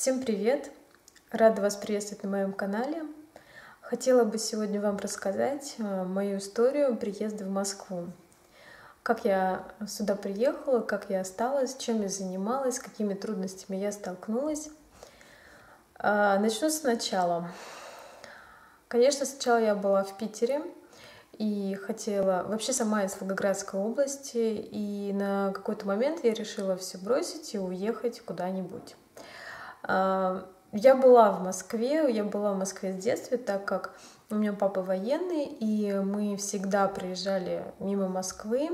Всем привет! Рада вас приветствовать на моем канале. Хотела бы сегодня вам рассказать э, мою историю приезда в Москву. Как я сюда приехала, как я осталась, чем я занималась, какими трудностями я столкнулась. Э, начну сначала. Конечно, сначала я была в Питере и хотела... Вообще сама из Волгоградской области, и на какой-то момент я решила все бросить и уехать куда-нибудь. А, я была в Москве, я была в Москве с детства, так как у меня папа военный, и мы всегда приезжали мимо Москвы.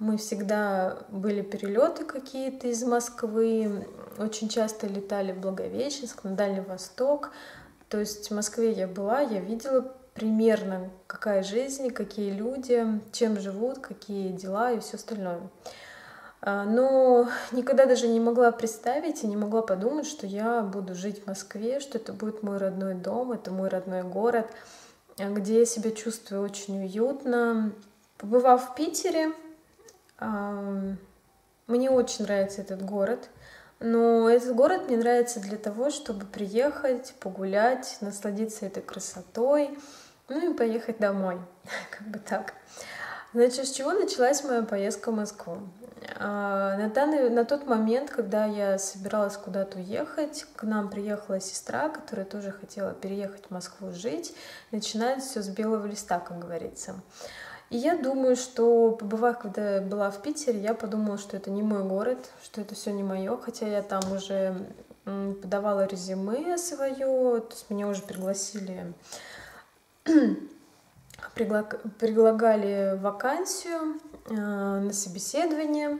Мы всегда были перелеты какие-то из Москвы, очень часто летали в Благовещенск, на Дальний Восток. То есть в Москве я была, я видела примерно, какая жизнь, какие люди, чем живут, какие дела и все остальное. А, но никогда даже не могла представить и не могла подумать, что я буду жить в Москве, что это будет мой родной дом, это мой родной город, а, где я себя чувствую очень уютно. Побывав в Питере, мне очень нравится этот город, но этот город мне нравится для того, чтобы приехать, погулять, насладиться этой красотой, ну и поехать домой, как бы так. Значит, с чего началась моя поездка в Москву? А, на, данный, на тот момент, когда я собиралась куда-то уехать, к нам приехала сестра, которая тоже хотела переехать в Москву жить. Начинается все с белого листа, как говорится. И я думаю, что побывав, когда я была в Питере, я подумала, что это не мой город, что это все не мое, хотя я там уже подавала резюме свое, то есть меня уже пригласили предлагали вакансию э, на собеседование.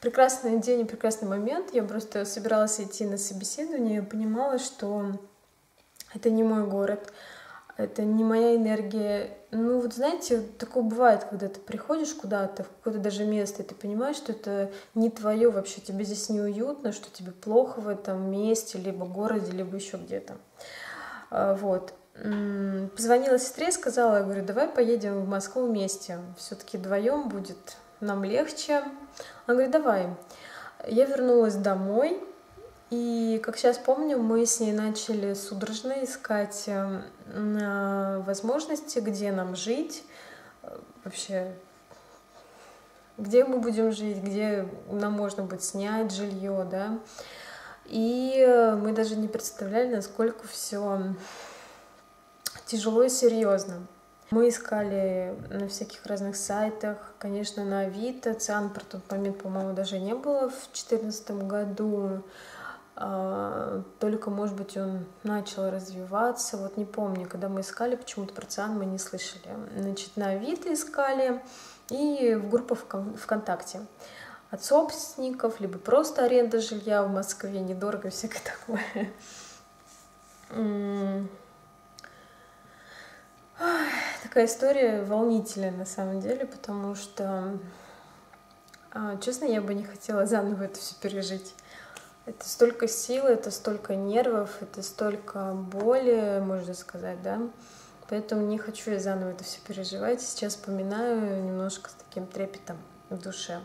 Прекрасный день и прекрасный момент. Я просто собиралась идти на собеседование и понимала, что это не мой город, это не моя энергия. Ну вот знаете, такое бывает, когда ты приходишь куда-то, в какое-то даже место, и ты понимаешь, что это не твое вообще, тебе здесь неуютно, что тебе плохо в этом месте, либо городе, либо еще где-то. А, вот позвонила сестре и сказала, я говорю, давай поедем в Москву вместе, все-таки вдвоем будет нам легче. Она говорит, давай. Я вернулась домой, и, как сейчас помню, мы с ней начали судорожно искать э, возможности, где нам жить, вообще, где мы будем жить, где нам можно будет снять жилье, да. И мы даже не представляли, насколько все тяжело и серьезно. Мы искали на всяких разных сайтах, конечно, на Авито. Циан про тот момент, по-моему, даже не было в 2014 году. А, только, может быть, он начал развиваться. Вот не помню, когда мы искали, почему-то про Циан мы не слышали. Значит, на Авито искали и в группах ВКонтакте от собственников, либо просто аренда жилья в Москве, недорого, всякое такое. Такая история волнительная на самом деле, потому что, а, честно, я бы не хотела заново это все пережить. Это столько сил, это столько нервов, это столько боли, можно сказать, да. Поэтому не хочу я заново это все переживать. Сейчас вспоминаю немножко с таким трепетом в душе.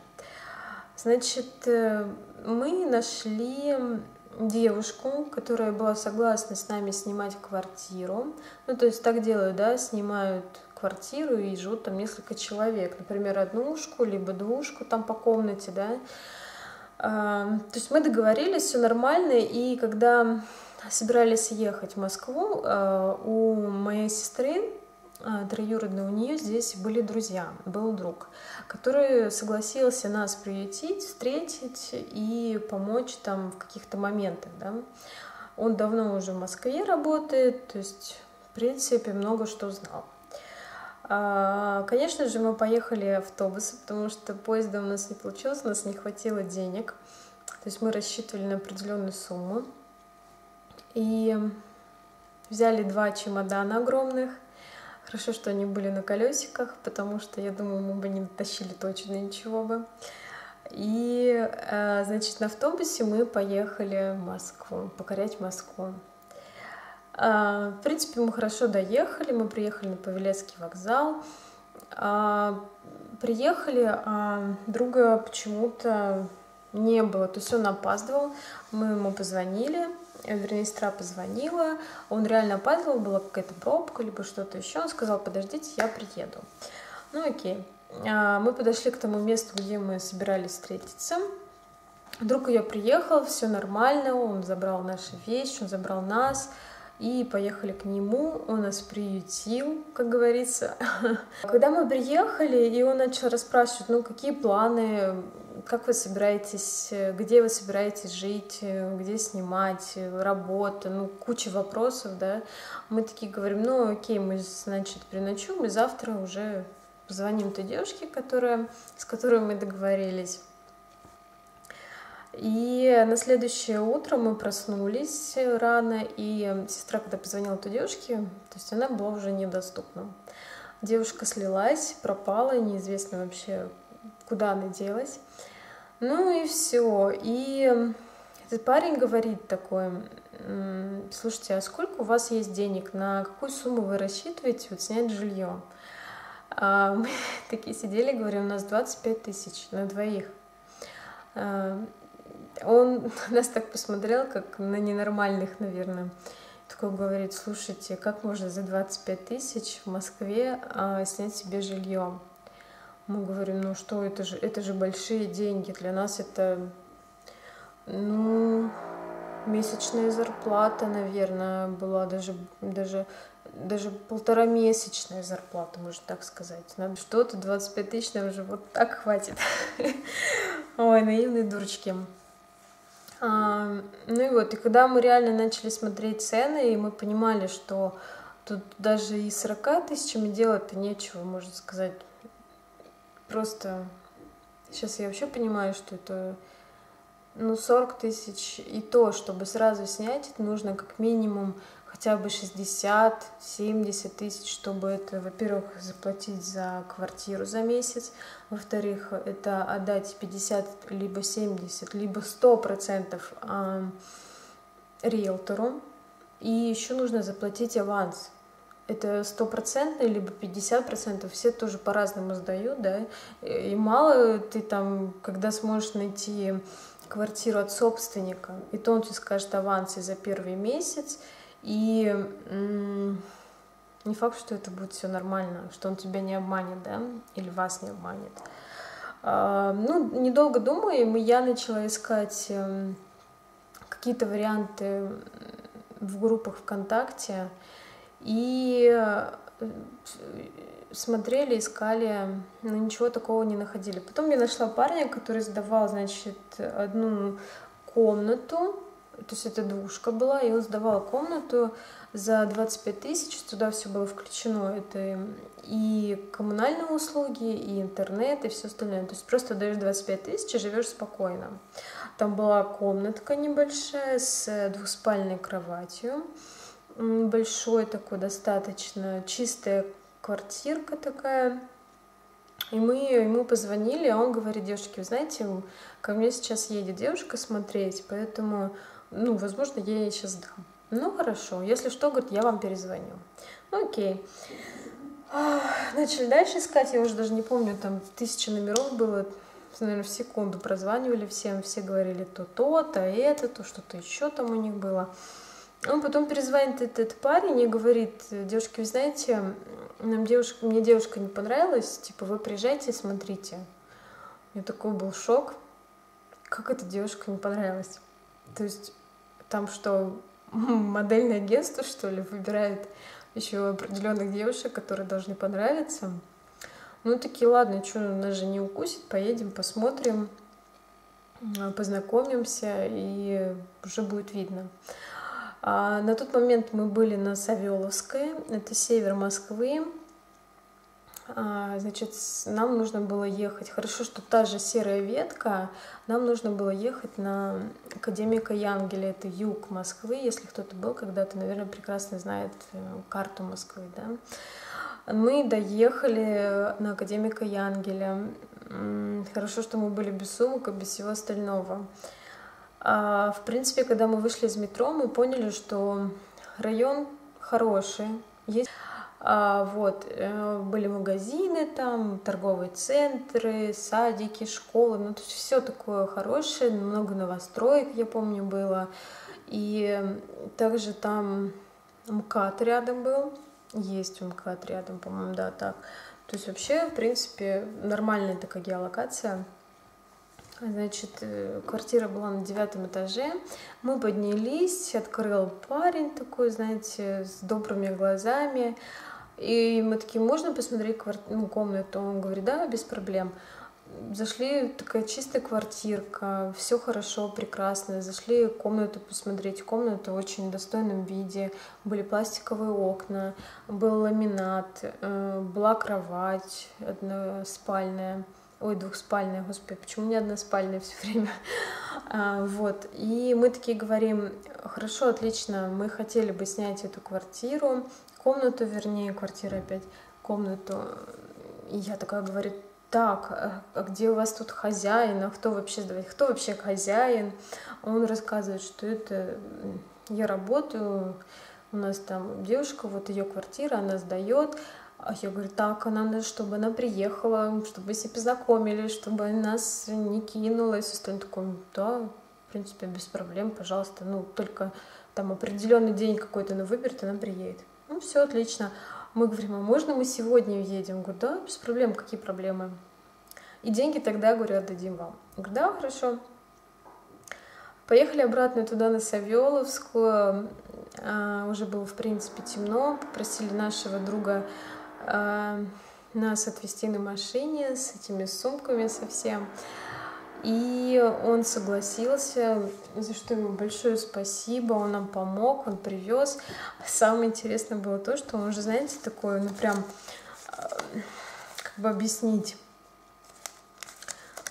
Значит, э, мы нашли девушку, которая была согласна с нами снимать квартиру. Ну, то есть так делают, да, снимают квартиру и живут там несколько человек. Например, однушку, либо двушку там по комнате, да. А, то есть мы договорились, все нормально, и когда собирались ехать в Москву, а, у моей сестры троюродной, у нее здесь были друзья, был друг, который согласился нас приютить, встретить и помочь там в каких-то моментах, да. Он давно уже в Москве работает, то есть, в принципе, много что знал. А, конечно же, мы поехали автобусом, потому что поезда у нас не получилось, у нас не хватило денег. То есть мы рассчитывали на определенную сумму. И взяли два чемодана огромных, Хорошо, что они были на колесиках, потому что, я думаю, мы бы не дотащили точно ничего бы. И, э, значит, на автобусе мы поехали в Москву, покорять Москву. А, в принципе, мы хорошо доехали, мы приехали на Павелецкий вокзал. А, приехали, а друга почему-то не было, то есть он опаздывал, мы ему позвонили, вернее, сестра позвонила, он реально опаздывал, была какая-то пробка, либо что-то еще, он сказал, подождите, я приеду. Ну окей. А, мы подошли к тому месту, где мы собирались встретиться. Друг ее приехал, все нормально, он забрал наши вещи, он забрал нас, и поехали к нему, он нас приютил, как говорится. Когда мы приехали, и он начал расспрашивать, ну, какие планы, как вы собираетесь, где вы собираетесь жить, где снимать, работа, ну, куча вопросов, да. Мы такие говорим, ну, окей, мы, значит, переночуем, и завтра уже позвоним той девушке, которая, с которой мы договорились. И на следующее утро мы проснулись рано, и сестра, когда позвонила той девушке, то есть она была уже недоступна. Девушка слилась, пропала, неизвестно вообще, куда она делась. Ну и все. И этот парень говорит такой, слушайте, а сколько у вас есть денег, на какую сумму вы рассчитываете вот снять жилье? А мы такие сидели, говорим, у нас 25 тысяч на двоих. А, он нас так посмотрел, как на ненормальных, наверное. Такой говорит, слушайте, как можно за 25 тысяч в Москве а, снять себе жилье? Мы говорим, ну что, это же, это же большие деньги. Для нас это, ну, месячная зарплата, наверное, была даже, даже, даже полтора месячная зарплата, можно так сказать. Нам что-то 25 тысяч нам уже вот так хватит. Ой, наивные дурочки. А, ну и вот, и когда мы реально начали смотреть цены, и мы понимали, что тут даже и 40 тысячами делать-то нечего, можно сказать. Просто сейчас я вообще понимаю, что это ну, 40 тысяч и то, чтобы сразу снять, это нужно как минимум хотя бы 60-70 тысяч, чтобы это, во-первых, заплатить за квартиру за месяц, во-вторых, это отдать 50, либо 70, либо 100 процентов риэлтору, и еще нужно заплатить аванс. Это стопроцентно, либо 50 процентов, все тоже по-разному сдают, да, и мало ты там, когда сможешь найти квартиру от собственника, и то он тебе скажет авансы за первый месяц, и не факт, что это будет все нормально, что он тебя не обманет, да, или вас не обманет. А, ну, недолго думая, я начала искать эм, какие-то варианты в группах ВКонтакте и э, смотрели, искали, но ничего такого не находили. Потом я нашла парня, который сдавал, значит, одну комнату то есть это двушка была, и он сдавал комнату за 25 тысяч, туда все было включено, это и коммунальные услуги, и интернет, и все остальное. То есть просто даешь 25 тысяч и живешь спокойно. Там была комнатка небольшая с двуспальной кроватью, большой такой достаточно, чистая квартирка такая, и мы ему позвонили, а он говорит, девушки, вы знаете, ко мне сейчас едет девушка смотреть, поэтому ну, возможно, я ей сейчас дам. Ну, хорошо, если что, говорит, я вам перезвоню. Ну, окей. Начали дальше искать, я уже даже не помню, там тысяча номеров было, наверное, в секунду прозванивали всем, все говорили то то, то это, то что-то еще там у них было. Он потом перезвонит этот парень и говорит, девушки, вы знаете, нам девушка, мне девушка не понравилась, типа, вы приезжайте смотрите. У меня такой был шок, как эта девушка не понравилась. То есть там что, модельное агентство, что ли, выбирает еще определенных девушек, которые должны понравиться. Ну, такие, ладно, что, нас же не укусит, поедем, посмотрим, познакомимся, и уже будет видно. А на тот момент мы были на Савеловской, это север Москвы, а, значит, нам нужно было ехать, хорошо, что та же серая ветка, нам нужно было ехать на Академика Янгеля, это юг Москвы, если кто-то был когда-то, наверное, прекрасно знает э, карту Москвы, да. Мы доехали на Академика Янгеля, хорошо, что мы были без сумок и без всего остального. А, в принципе, когда мы вышли из метро, мы поняли, что район хороший, есть а, вот, э, были магазины там, торговые центры, садики, школы, ну, то есть все такое хорошее, много новостроек, я помню, было. И также там МКАД рядом был. Есть МКАД рядом, по-моему, да, так. То есть вообще, в принципе, нормальная такая геолокация. Значит, э, квартира была на девятом этаже. Мы поднялись, открыл парень такой, знаете, с добрыми глазами. И мы такие, можно посмотреть кварти... ну, комнату? Он говорит, да, без проблем. Зашли, такая чистая квартирка, все хорошо, прекрасно. Зашли комнату посмотреть. Комната в очень достойном виде. Были пластиковые окна, был ламинат, э, была кровать односпальная. Ой, двухспальная, господи, почему не односпальная все время? А, вот, и мы такие говорим, хорошо, отлично, мы хотели бы снять эту квартиру, комнату, вернее, квартира опять, комнату. И я такая говорю, так, а, а где у вас тут хозяин, а кто вообще, кто вообще хозяин? Он рассказывает, что это я работаю, у нас там девушка, вот ее квартира, она сдает, я говорю, так, она надо, чтобы она приехала, чтобы мы все познакомились, чтобы нас не кинула. И все остальное такое, да, в принципе, без проблем, пожалуйста. Ну, только там определенный день какой-то на выберет, она приедет. Ну, все отлично. Мы говорим, а можно мы сегодня уедем? Говорю, да, без проблем, какие проблемы? И деньги тогда, говорю, отдадим вам. Говорю, да, хорошо. Поехали обратно туда, на Савеловскую. А, уже было, в принципе, темно. Попросили нашего друга а, нас отвезти на машине с этими сумками совсем. И он согласился, за что ему большое спасибо, он нам помог, он привез. Самое интересное было то, что он уже, знаете, такой, ну прям, а, как бы объяснить.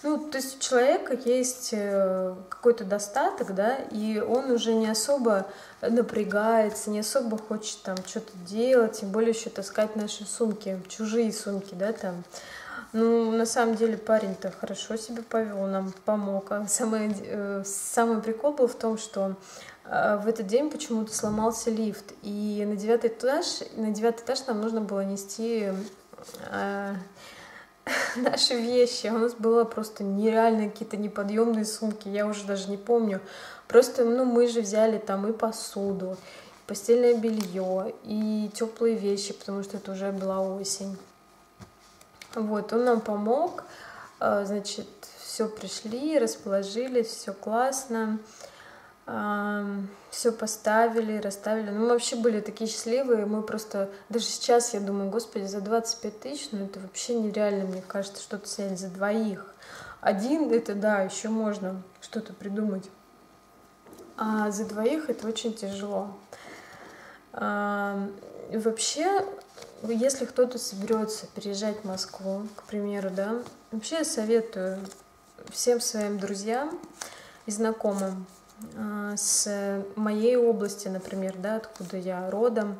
Ну, то есть у человека есть э, какой-то достаток, да, и он уже не особо напрягается, не особо хочет там что-то делать, тем более еще таскать наши сумки, чужие сумки, да, там. Ну, на самом деле парень-то хорошо себя повел, нам помог. А самый, э, самый прикол был в том, что э, в этот день почему-то сломался лифт, и на девятый этаж, на девятый этаж нам нужно было нести э, наши вещи. У нас было просто нереально какие-то неподъемные сумки, я уже даже не помню. Просто, ну, мы же взяли там и посуду, и постельное белье, и теплые вещи, потому что это уже была осень. Вот, он нам помог, а, значит, все пришли, расположились, все классно все поставили, расставили. Ну, мы вообще были такие счастливые, мы просто... Даже сейчас я думаю, господи, за 25 тысяч, ну, это вообще нереально, мне кажется, что-то снять за двоих. Один, это да, еще можно что-то придумать. А за двоих это очень тяжело. А, вообще, если кто-то соберется переезжать в Москву, к примеру, да, вообще я советую всем своим друзьям и знакомым с моей области, например, да, откуда я родом,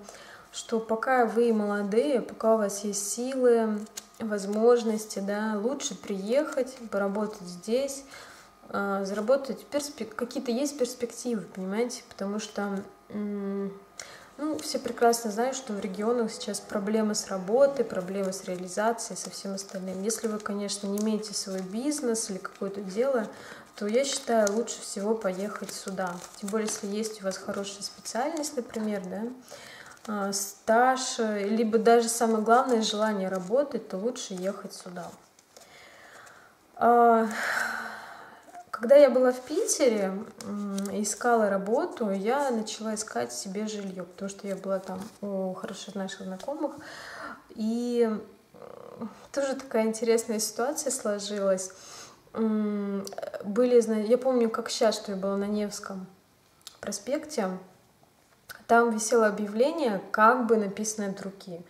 что пока вы молодые, пока у вас есть силы, возможности, да, лучше приехать, поработать здесь, а, заработать перспек... какие-то есть перспективы, понимаете, потому что ну, все прекрасно знают, что в регионах сейчас проблемы с работой, проблемы с реализацией, со всем остальным. Если вы, конечно, не имеете свой бизнес или какое-то дело, то я считаю, лучше всего поехать сюда. Тем более, если есть у вас хорошая специальность, например, да, а, стаж, либо даже самое главное желание работать, то лучше ехать сюда. Когда я была в Питере, искала работу, я начала искать себе жилье, потому что я была там у хороших наших знакомых. И тоже такая интересная ситуация сложилась были, я помню, как сейчас, что я была на Невском проспекте, там висело объявление, как бы написано от руки.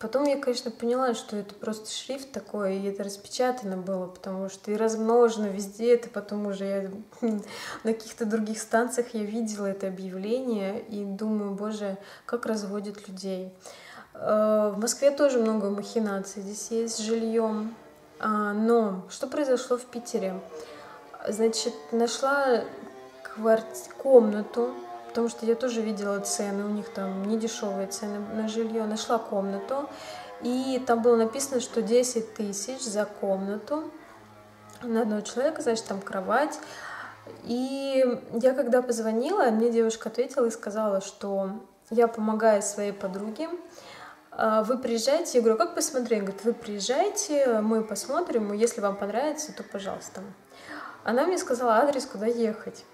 Потом я, конечно, поняла, что это просто шрифт такой, и это распечатано было, потому что и размножено везде, это потом уже я на каких-то других станциях я видела это объявление и думаю, боже, как разводят людей. Э, в Москве тоже много махинаций здесь есть с жильем. А, но что произошло в Питере? Значит, нашла комнату, потому что я тоже видела цены, у них там не дешевые цены на жилье. Нашла комнату, и там было написано, что 10 тысяч за комнату на одного человека, значит, там кровать, И я когда позвонила, мне девушка ответила и сказала, что я помогаю своей подруге, а, вы приезжайте, я говорю, как посмотреть? Говорит, вы приезжайте, мы посмотрим, если вам понравится, то пожалуйста. Она мне сказала адрес, куда ехать.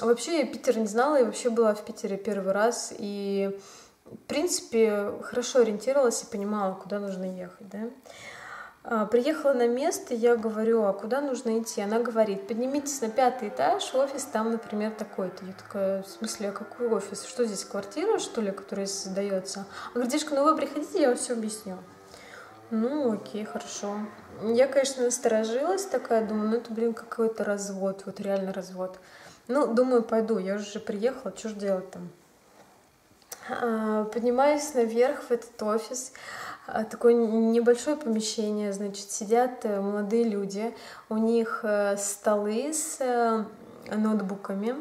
Вообще я Питер не знала, я вообще была в Питере первый раз, и в принципе хорошо ориентировалась и понимала, куда нужно ехать, да. А, приехала на место, я говорю, а куда нужно идти? Она говорит, поднимитесь на пятый этаж, офис там, например, такой-то. Я такая, в смысле, а какой офис? Что здесь, квартира, что ли, которая создается? А говорит, девушка, ну вы приходите, я вам все объясню. Ну, окей, хорошо. Я, конечно, насторожилась такая, думаю, ну это, блин, какой-то развод, вот реально развод. Ну, думаю, пойду, я уже приехала, что же делать там? А, поднимаюсь наверх в этот офис, а, такое небольшое помещение, значит, сидят э, молодые люди, у них э, столы с э, ноутбуками,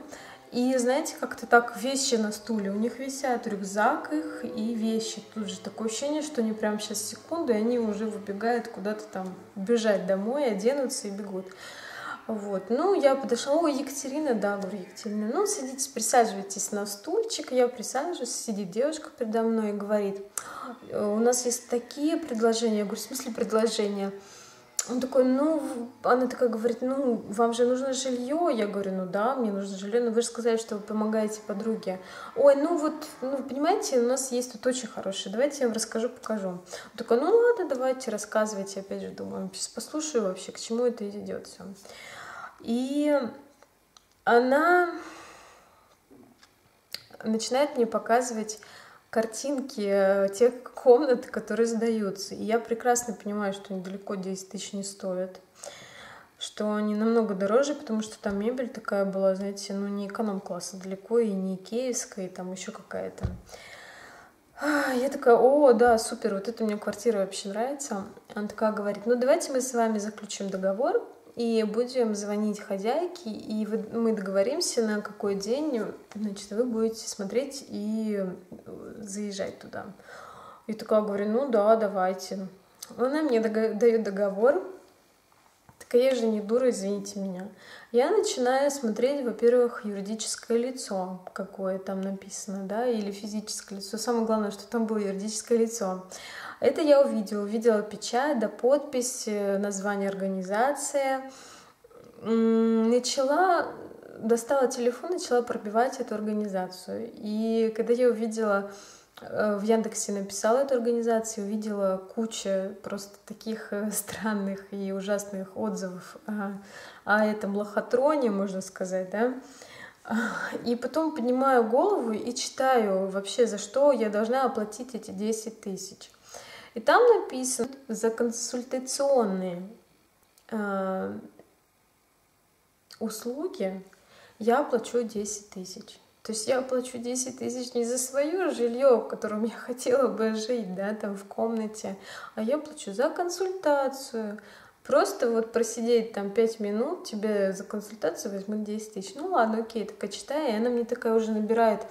и знаете, как-то так вещи на стуле, у них висят рюкзак их и вещи. Тут же такое ощущение, что они прямо сейчас секунду, и они уже выбегают куда-то там бежать домой, оденутся и бегут. Вот. Ну, я подошла, о, Екатерина, да, говорю, Екатерина, ну, садитесь, присаживайтесь на стульчик, я присаживаюсь, сидит девушка передо мной и говорит, у нас есть такие предложения, я говорю, в смысле предложения? Он такой, ну, она такая говорит, ну, вам же нужно жилье. Я говорю, ну да, мне нужно жилье, но вы же сказали, что вы помогаете подруге. Ой, ну вот, ну, понимаете, у нас есть тут очень хорошее, давайте я вам расскажу, покажу. Он такой, ну ладно, давайте, рассказывайте. Опять же, думаю, сейчас послушаю вообще, к чему это идет все. И она начинает мне показывать картинки э, тех комнат, которые сдаются. И я прекрасно понимаю, что они далеко 10 тысяч не стоят что они намного дороже, потому что там мебель такая была, знаете, ну не эконом-класса далеко, и не икеевская, и там еще какая-то. Я такая, о, да, супер, вот эта мне квартира вообще нравится. Она такая говорит, ну давайте мы с вами заключим договор, и будем звонить хозяйке, и мы договоримся, на какой день, значит, вы будете смотреть и э, заезжать туда. И такая говорю, ну да, давайте. Она мне дает договор, такая я же не дура, извините меня. Я начинаю смотреть, во-первых, юридическое лицо, какое там написано, да, или физическое лицо. Самое главное, что там было юридическое лицо. Это я увидела. Увидела печать, да, подпись, э, название организации. Начала, достала телефон, начала пробивать эту организацию. И когда я увидела э, в Яндексе написала эту организацию, увидела кучу просто таких э, странных и ужасных отзывов о, о этом лохотроне, можно сказать, да. И потом поднимаю голову и читаю вообще, за что я должна оплатить эти 10 тысяч. И там написано за консультационные э, услуги я плачу 10 тысяч. То есть я плачу 10 тысяч не за свое жилье, в котором я хотела бы жить, да, там в комнате, а я плачу за консультацию. Просто вот просидеть там 5 минут, тебе за консультацию возьмут 10 тысяч. Ну ладно, окей, такая читаю, и она мне такая уже набирает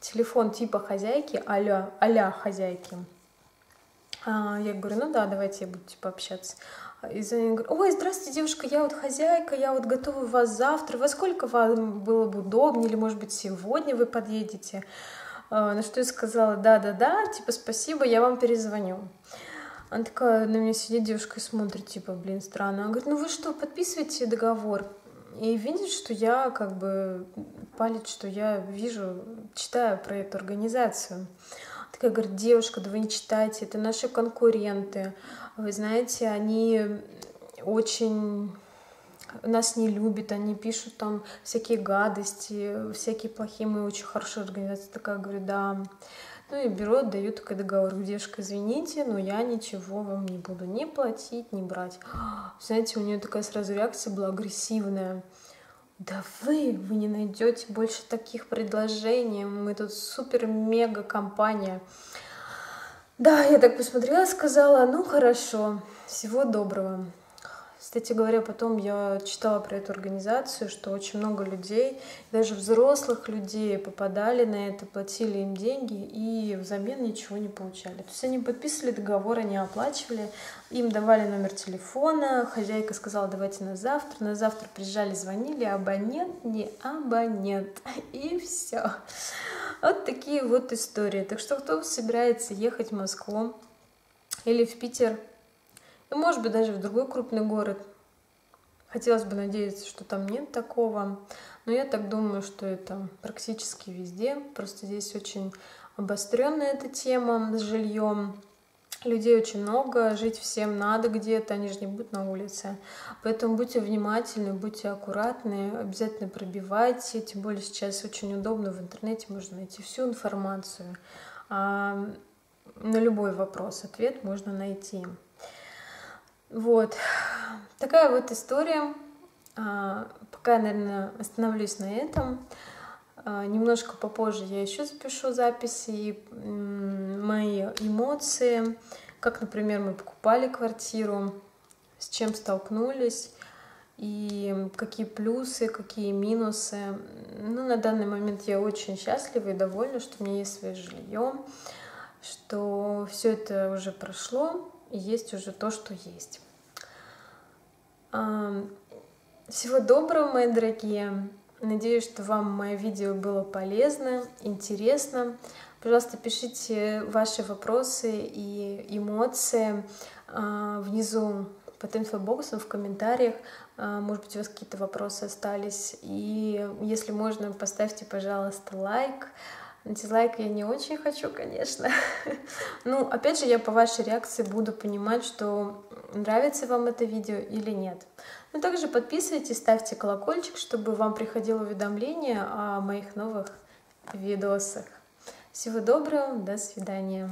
телефон типа хозяйки, а-ля, хозяйки. А, я говорю, ну да, давайте я буду типа общаться. И за ней говорю, ой, здравствуйте, девушка, я вот хозяйка, я вот готова вас завтра, во сколько вам было бы удобнее, или, может быть, сегодня вы подъедете? А, на что я сказала, да-да-да, типа, спасибо, я вам перезвоню. Она такая на меня сидит, девушка, и смотрит, типа, блин, странно. Она говорит, ну вы что, подписываете договор? И видит, что я как бы палит, что я вижу, читаю про эту организацию. Такая говорит, девушка, да вы не читайте, это наши конкуренты. Вы знаете, они очень нас не любят, они пишут там всякие гадости, всякие плохие, мы очень хорошая организация. Такая говорю, да. Ну и берут, дают такой договор, девушка, извините, но я ничего вам не буду ни платить, ни брать. Знаете, у нее такая сразу реакция была агрессивная да вы, вы не найдете больше таких предложений, мы тут супер-мега компания. Да, я так посмотрела, сказала, ну хорошо, всего доброго. Кстати говоря, потом я читала про эту организацию, что очень много людей, даже взрослых людей попадали на это, платили им деньги и взамен ничего не получали. То есть они подписывали договор, они оплачивали, им давали номер телефона, хозяйка сказала, давайте на завтра. На завтра приезжали, звонили, абонент не абонент. И все. Вот такие вот истории. Так что кто собирается ехать в Москву или в Питер, и может быть даже в другой крупный город. Хотелось бы надеяться, что там нет такого, но я так думаю, что это практически везде. Просто здесь очень обостренная эта тема с жильем. Людей очень много, жить всем надо где-то, они же не будут на улице. Поэтому будьте внимательны, будьте аккуратны, обязательно пробивайте. Тем более сейчас очень удобно, в интернете можно найти всю информацию. А на любой вопрос ответ можно найти. Вот. Такая вот история. А, пока я, наверное, остановлюсь на этом. А, немножко попозже я еще запишу записи, мои эмоции, как, например, мы покупали квартиру, с чем столкнулись, и какие плюсы, какие минусы. Ну, на данный момент я очень счастлива и довольна, что у меня есть свое жилье, что все это уже прошло, и есть уже то, что есть. Всего доброго, мои дорогие! Надеюсь, что вам мое видео было полезно, интересно. Пожалуйста, пишите ваши вопросы и эмоции а, внизу под инфобоксом в комментариях. А, может быть, у вас какие-то вопросы остались. И если можно, поставьте, пожалуйста, лайк. Дизлайк я не очень хочу, конечно. ну, опять же, я по вашей реакции буду понимать, что нравится вам это видео или нет. Ну, также подписывайтесь, ставьте колокольчик, чтобы вам приходило уведомление о моих новых видосах. Всего доброго, до свидания.